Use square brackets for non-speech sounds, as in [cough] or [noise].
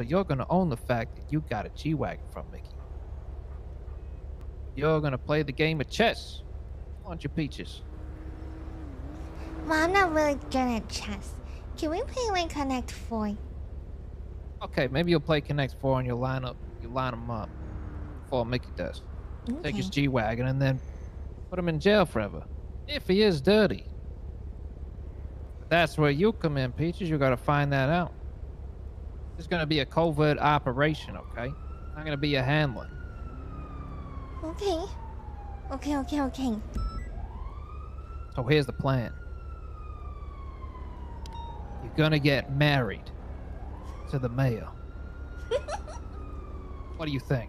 So you're gonna own the fact that you got a G-Wagon from Mickey. You're gonna play the game of chess. Aren't you, Peaches? Well, I'm not really good at chess. Can we play like Connect 4? Okay, maybe you'll play Connect 4 and you'll line up, you line them up before Mickey does. Take his G-Wagon and then put him in jail forever. If he is dirty. That's where you come in, Peaches. You gotta find that out. It's gonna be a covert operation, okay? Not gonna be a handler. Okay. Okay, okay, okay. So here's the plan. You're gonna get married to the mayor. [laughs] what do you think?